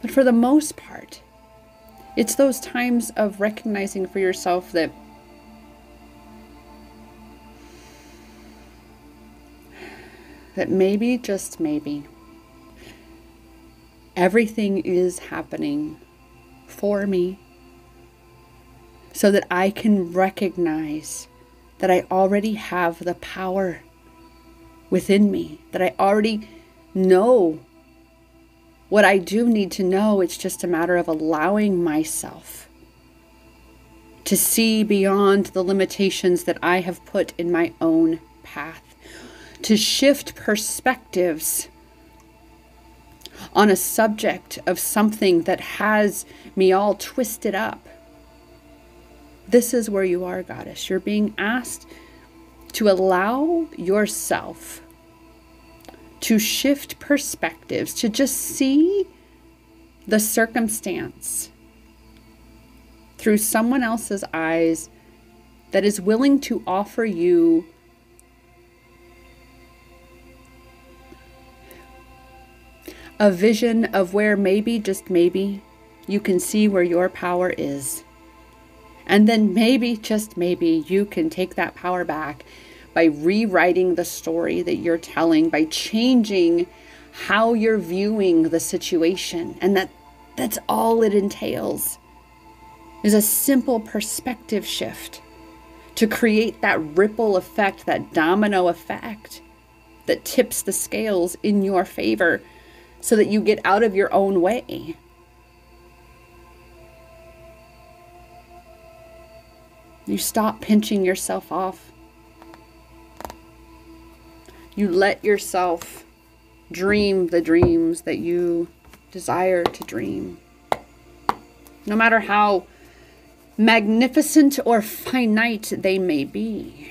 But for the most part, it's those times of recognizing for yourself that that maybe, just maybe, everything is happening for me so that I can recognize that I already have the power within me, that I already know what I do need to know. It's just a matter of allowing myself to see beyond the limitations that I have put in my own path, to shift perspectives on a subject of something that has me all twisted up. This is where you are, Goddess. You're being asked to allow yourself to shift perspectives, to just see the circumstance through someone else's eyes that is willing to offer you a vision of where maybe, just maybe, you can see where your power is. And then maybe, just maybe, you can take that power back by rewriting the story that you're telling, by changing how you're viewing the situation. And that that's all it entails. Is a simple perspective shift to create that ripple effect, that domino effect that tips the scales in your favor so that you get out of your own way. You stop pinching yourself off. You let yourself dream the dreams that you desire to dream. No matter how magnificent or finite they may be.